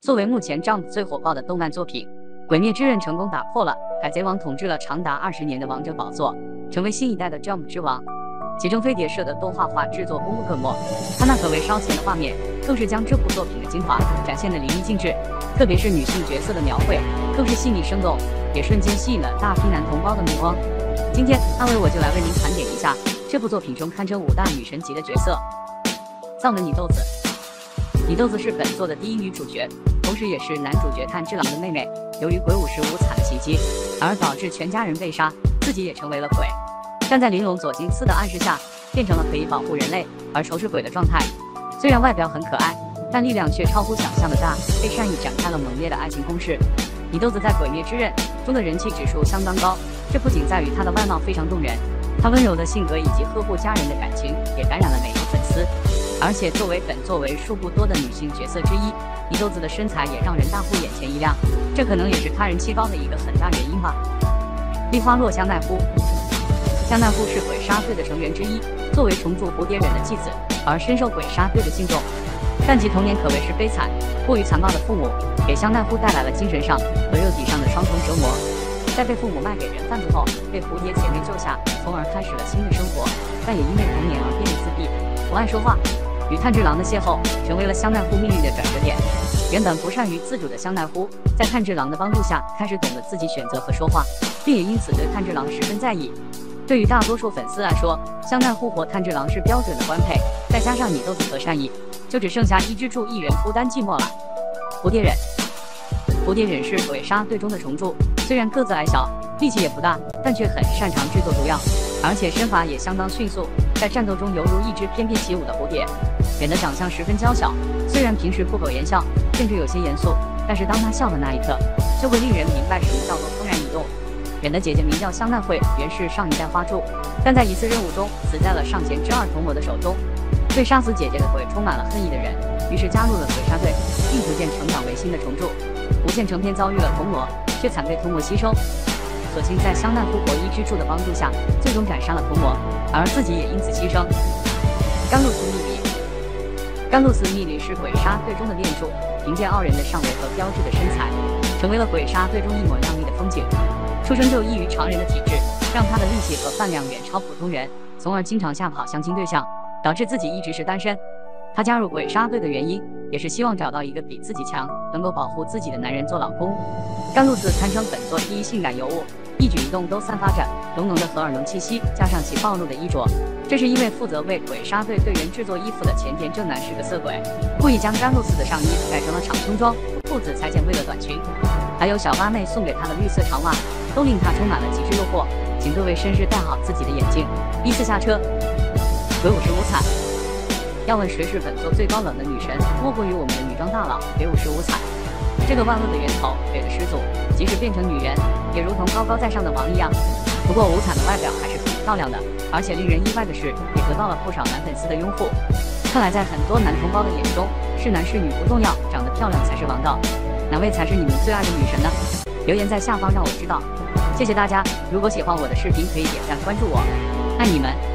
作为目前 Jump 最火爆的动漫作品，《鬼灭之刃》成功打破了海贼王统治了长达二十年的王者宝座，成为新一代的 Jump 之王。其中飞碟社的动画化制作功不可没，它那可谓烧钱的画面，更是将这部作品的精华展现的淋漓尽致。特别是女性角色的描绘，更是细腻生动，也瞬间吸引了大批男同胞的目光。今天，阿伟我就来为您盘点一下这部作品中堪称五大女神级的角色——藏门女豆子。祢豆子是本作的第一女主角。同时，也是男主角炭治郎的妹妹。由于鬼舞士无惨袭击，而导致全家人被杀，自己也成为了鬼。站在玲珑左京次的暗示下，变成了可以保护人类而仇视鬼的状态。虽然外表很可爱，但力量却超乎想象的大，被善意展开了猛烈的爱情攻势。祢豆子在《鬼灭之刃》中的人气指数相当高，这不仅在于她的外貌非常动人，她温柔的性格以及呵护家人的感情也感染了每个粉。而且作为本作为数不多的女性角色之一，一豆子的身材也让人大呼眼前一亮，这可能也是他人气高的一个很大原因吧。立花落香奈乎，香奈乎是鬼杀队的成员之一，作为重铸蝴蝶忍的继子而深受鬼杀队的敬重，但其童年可谓是悲惨，过于残暴的父母给香奈乎带来了精神上和肉体上的双重折磨。在被父母卖给人贩子后，被蝴蝶姐妹救下，从而开始了新的生活，但也因为童年而变得自闭，不爱说话。与炭治郎的邂逅成为了香奈乎命运的转折点。原本不善于自主的香奈乎，在炭治郎的帮助下，开始懂得自己选择和说话，并也因此对炭治郎十分在意。对于大多数粉丝来说，香奈乎和炭治郎是标准的官配，再加上你豆子和善意，就只剩下一之助一人孤单寂寞了。蝴蝶忍，蝴蝶忍是鬼杀队中的重铸，虽然个子矮小，力气也不大，但却很擅长制作毒药，而且身法也相当迅速，在战斗中犹如一只翩翩起舞的蝴蝶。忍的长相十分娇小，虽然平时不苟言笑，甚至有些严肃，但是当他笑的那一刻，就会令人明白什么叫做怦然一动。忍的姐姐名叫香奈惠，原是上一代花柱，但在一次任务中死在了上弦之二童魔的手中。对杀死姐姐的鬼充满了恨意的人，于是加入了鬼杀队，并逐渐成长为新的重铸。无限成篇遭遇了童魔，却惨被童魔吸收，索性在香奈乎国一之助的帮助下，最终斩杀了童魔，而自己也因此牺牲。甘露寺秘密。甘露寺秘密是鬼杀队中的练柱，凭借傲人的上围和标志的身材，成为了鬼杀队中一抹亮丽的风景。出生就异于常人的体质，让他的力气和饭量远超普通人，从而经常吓跑相亲对象，导致自己一直是单身。他加入鬼杀队的原因，也是希望找到一个比自己强、能够保护自己的男人做老公。甘露寺堪称本作第一性感尤物。一举一动都散发着浓浓的荷尔蒙气息，加上其暴露的衣着，这是因为负责为鬼杀队队员制作衣服的前田正男是个色鬼，故意将甘露寺的上衣改成了长胸装，裤子裁剪为了短裙，还有小八妹送给他的绿色长袜，都令他充满了极致诱惑。请各位绅士戴好自己的眼镜，依次下车。鬼武士无惨，要问谁是本座最高冷的女神，莫过于我们的女装大佬鬼武士无惨。这个万恶的源头，给了始祖，即使变成女人，也如同高高在上的王一样。不过无惨的外表还是很漂亮的，而且令人意外的是，也得到了不少男粉丝的拥护。看来在很多男同胞的眼中，是男是女不重要，长得漂亮才是王道。哪位才是你们最爱的女神呢？留言在下方让我知道。谢谢大家，如果喜欢我的视频，可以点赞关注我，爱你们。